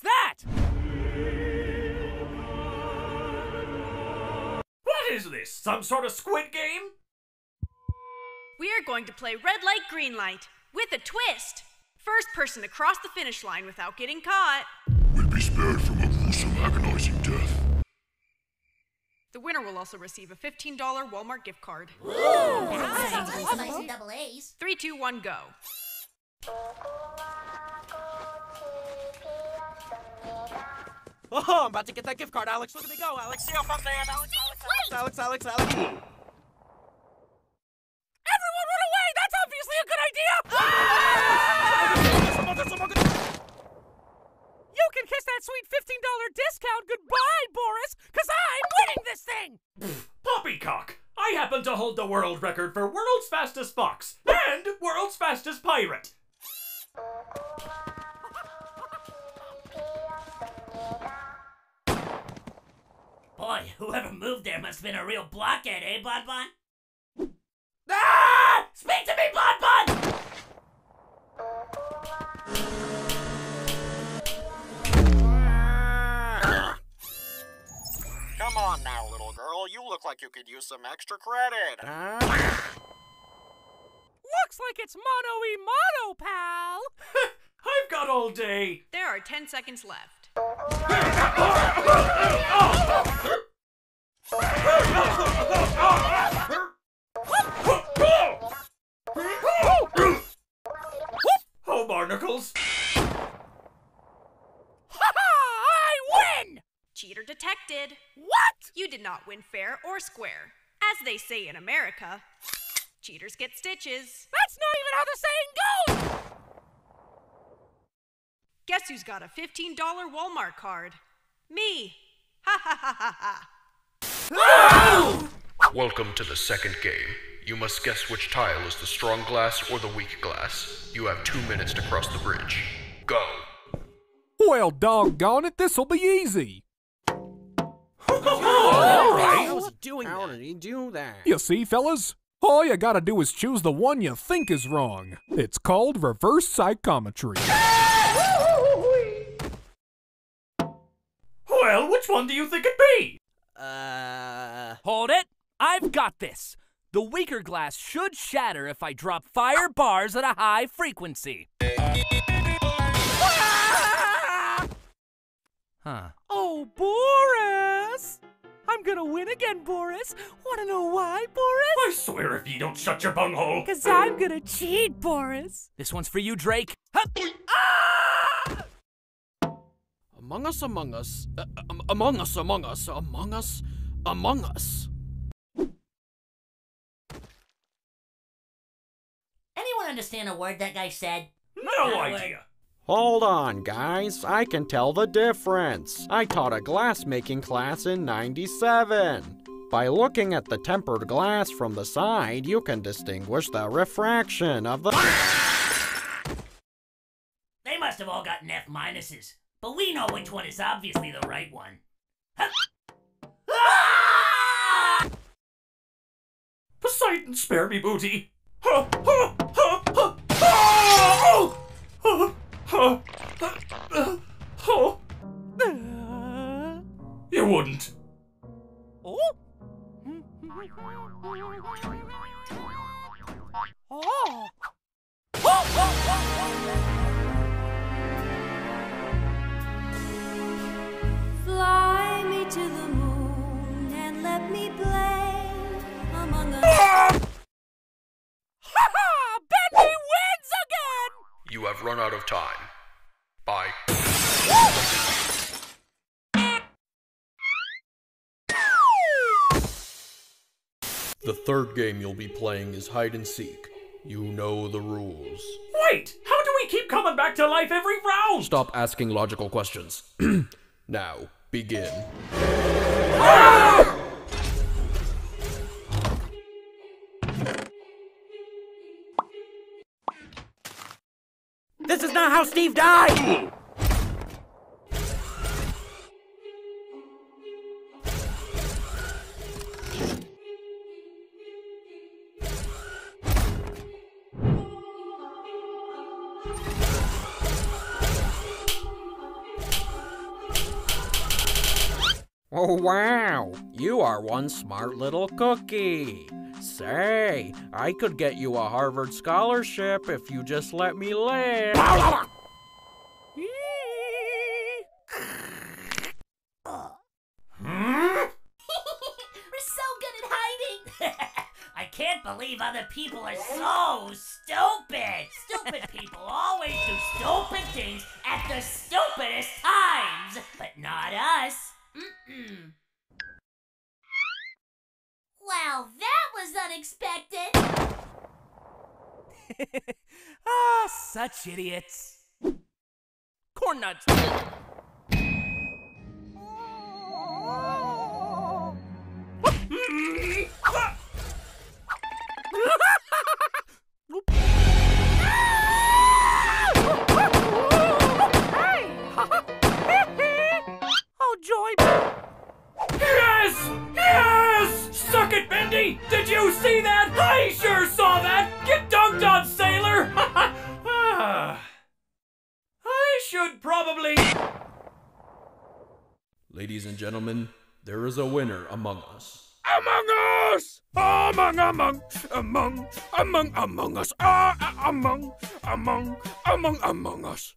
that? What is this? Some sort of squid game? We are going to play red light, green light with a twist. First person to cross the finish line without getting caught. Will be spared from a gruesome, agonizing death. The winner will also receive a $15 Walmart gift card. double A's. Three, two, one, go. Oh, I'm about to get that gift card, Alex. Look at me go, Alex. See how fast I am, Alex, Alex, Alex, Alex, Alex, Alex. Everyone run away! That's obviously a good idea! Ah! You can kiss that sweet $15 discount goodbye, Boris, because I'm winning this thing! Poppycock! I happen to hold the world record for world's fastest fox and world's fastest pirate. Boy, whoever moved there must have been a real blockhead, eh, Bon Bon? Ah! Speak to me, Bon Bon! Come on now, little girl. You look like you could use some extra credit. Looks like it's mono e mono, pal! I've got all day. There are 10 seconds left. barnacles. I win! Cheater detected. What? You did not win fair or square. As they say in America, cheaters get stitches. That's not even how the saying goes! Guess who's got a $15 Walmart card? Me. Ha ha ha ha ha. Welcome to the second game. You must guess which tile is the strong glass or the weak glass. You have two minutes to cross the bridge. Go. Well, doggone it, this'll be easy. How was doing How did he do that? You see, fellas? All you gotta do is choose the one you think is wrong. It's called reverse psychometry. Well, which one do you think it'd be? Uh. Hold it! I've got this! The weaker glass should shatter if I drop fire bars at a high frequency. Huh. Oh, Boris! I'm gonna win again, Boris! Wanna know why, Boris? I swear if you don't shut your bunghole. Cause I'm gonna cheat, Boris! This one's for you, Drake. Hup. Among Us, Among Us. Uh, um, among Us, Among Us. Among Us, Among Us. Understand a word that guy said? No idea. Hold on, guys. I can tell the difference. I taught a glass-making class in 97. By looking at the tempered glass from the side, you can distinguish the refraction of the. They must have all gotten F minuses. But we know which one is obviously the right one. Poseidon, spare me booty. Ha, ha, ha. You wouldn't. Oh? Oh! Fly me to the moon and let me play among us. Ha ha! Bendy wins again! You have run out of time. Bye. The third game you'll be playing is hide and seek. You know the rules. Wait, how do we keep coming back to life every round? Stop asking logical questions. now, begin. This how Steve died! Oh, wow. You are one smart little cookie. Say, I could get you a Harvard scholarship if you just let me live. We're so good at hiding. I can't believe other people are so stupid. Stupid people always do stupid things at the stupidest times, but not us. Mm-mm. Well, that was unexpected. Ah, such idiots. Corn nuts. Ladies and gentlemen, there is a winner among us. Among us! Among, among, among, among, among us. Ah, ah, among, among, among, among us.